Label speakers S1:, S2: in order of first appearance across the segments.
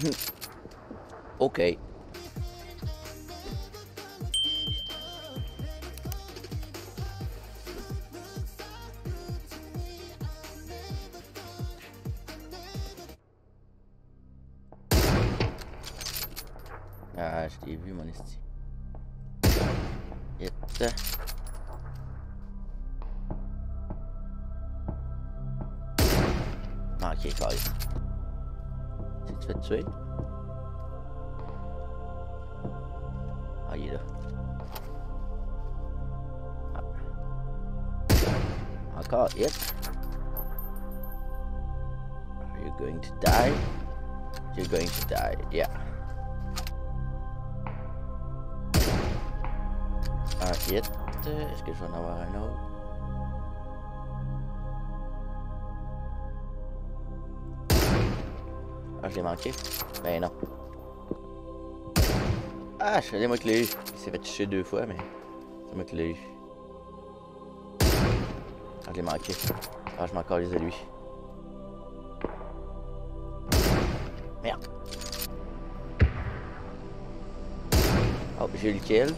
S1: OK. Ah, je t'ai vu, mon esti. Hit. Ah, ok, carré. Tu te fais tuer? Ah, il est là. Ah. Encore hit. Are you going to die? You're going to die, yeah. Un hit. Est-ce que je vais en avoir un Ah, je l'ai manqué? Ben non. Ah, c'est moi qui l'ai eu. Il s'est fait toucher deux fois, mais c'est moi qui l'ai eu. Ah, je l'ai manqué. Ah, je m'en calise de lui. Merde. Oh, j'ai eu le kill.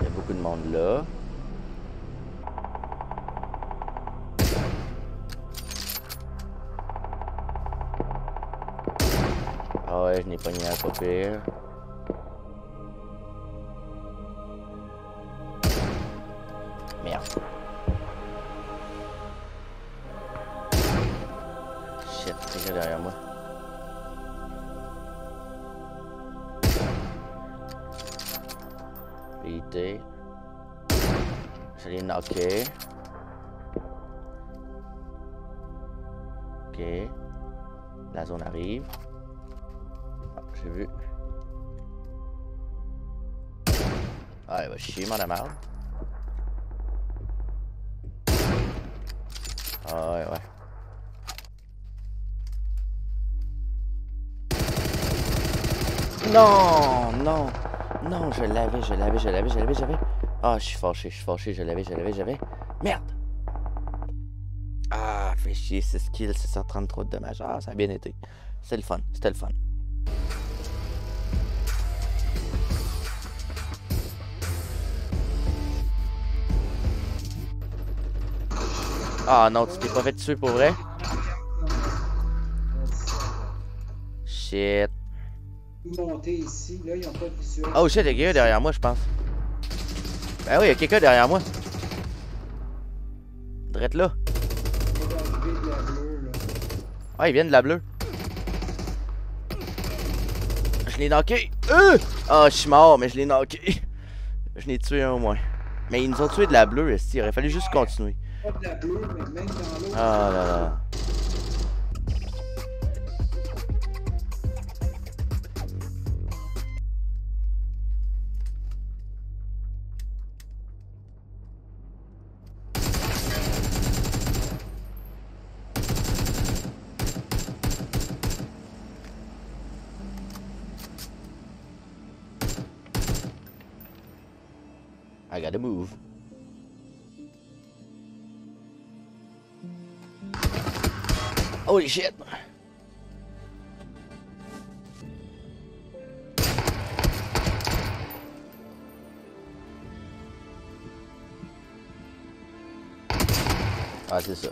S1: Il y a beaucoup de monde là. Ah ouais, je n'ai pas mis pas pire. Merde. Shit, gars derrière moi. Vérité. Je l'ai knocké. Ok. La zone arrive. J'ai vu. Ah, va chier, mon merde. Ah, ouais, ouais. Non, non, non, je l'avais, je l'avais, je l'avais, je l'avais, j'avais. Ah, je suis fâché, je suis fâché, je l'avais, je l'avais, j'avais. Merde! Ah, fait chier, 6 kills, 633 de dommages. Ah, ça a bien été. C'est le fun, c'était le fun. Ah non, tu t'es pas fait tuer pour vrai? Shit.
S2: ici. Là, ils ont pas de.
S1: Oh shit, il y a quelqu'un derrière moi, je pense. Ben oui, il y a quelqu'un derrière moi. Drette là. Ah, ils viennent de la bleue. Je l'ai knocké. Euh! Ah, je suis mort, mais je l'ai knocké. Je l'ai tué un au moins. Mais ils nous ont tué de la bleue. Il aurait fallu juste continuer.
S2: Pas de la bleue, mais même dans l'autre.
S1: Ah là là. I gotta move. Holy shit. Ah, c'est ça.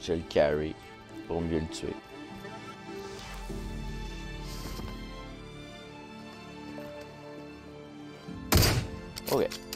S1: Je le carry pour mieux le tuer. Ok.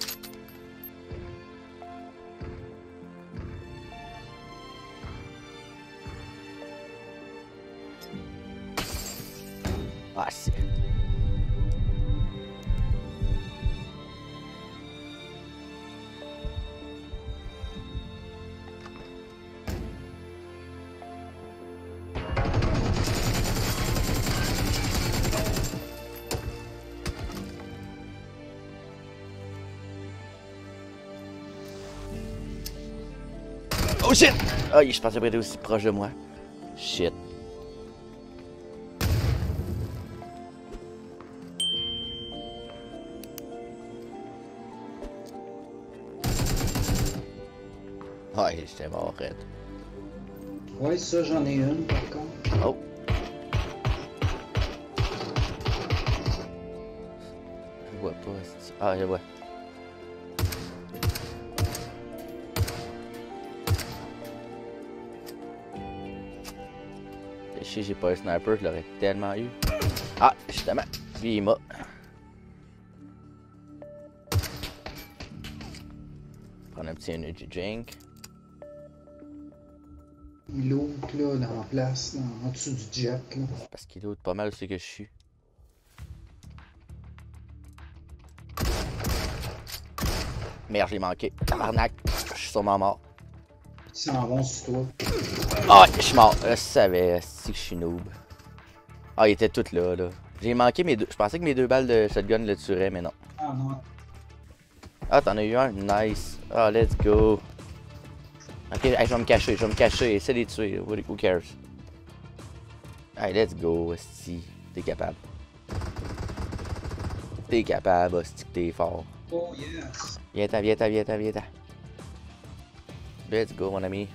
S1: Oh shit! Ah, je pensais pas être aussi proche de moi. Shit. Ouais, j'étais mort, raide.
S2: Ouais, ça, j'en ai une, par contre.
S1: Oh. Je vois pas. Ah, je vois. Je sais, j'ai pas un sniper, je l'aurais tellement eu. Ah, justement, lui il m'a. Prendre un petit energy drink.
S2: Il l'autre, là, dans la place, en dessous du jet, là.
S1: Parce qu'il doute pas mal c'est que je suis. Merde, j'ai manqué. Tabarnak. Je suis sûrement mort.
S2: Ils s'en vont sur toi.
S1: Ah, je suis mort. Je savais si je suis noob. Ah, il était tout là, là. J'ai manqué mes deux. Je pensais que mes deux balles de shotgun le tueraient, mais non.
S2: Ah non.
S1: Ah, t'en as eu un? Nice. Ah, let's go. Ok, hey, je vais me cacher, je vais me cacher. Essaie de les tuer. Who cares? Hey, let's go, Esti. T'es capable. T'es capable, Esti, que t'es fort.
S2: Oh yes.
S1: Viens-t'en, viens-t'en, viens-t'en, viens-t'en. Let's go, mon ami.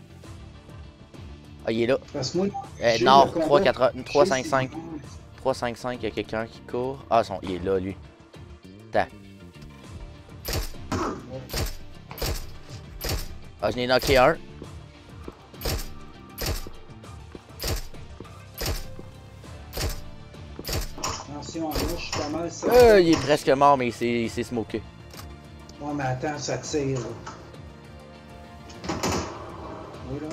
S1: Ah, il est là. Eh, nord,
S2: le combat,
S1: 3, 4,
S2: je
S1: 3,
S2: sais
S1: 5,
S2: c'est
S1: 5.
S2: bon.
S1: 3, 5, 5, il y a quelqu'un qui court. Ah, son, il est là, lui. Attends. Ah, je n'ai knocké un.
S2: Attention, là, je suis pas mal ça.
S1: Euh, il est presque mort, mais il s'est- smoké.
S2: Non, mais attends, ça tire, là. Oui, là.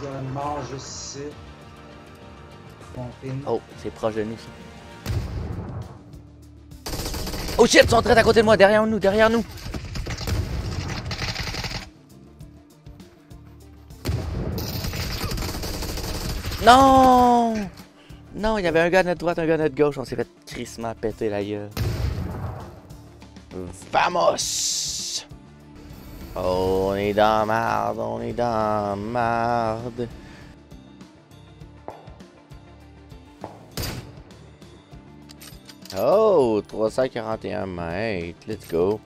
S2: Il y a une mort juste ici.
S1: Oh, c'est proche de nous, ça. Oh shit, ils sont très à côté de moi, derrière nous, derrière nous. Non! Non, il y avait un gars de notre droite, un gars de notre gauche, on s'est fait crissement péter la gueule. Vamos! Oh, on est dans marde, on est dans marde. Oh, 341 mètres, let's go.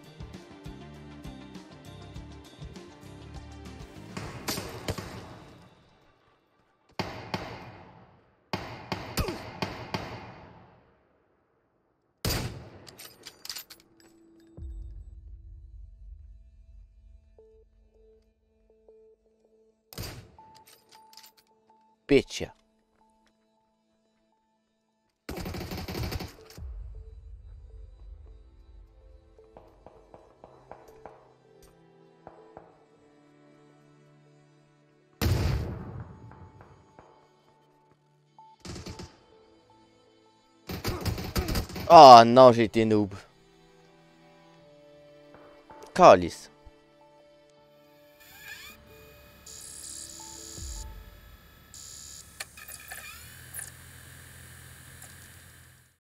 S1: Bitch. Oh non, j'ai été noob. Calice.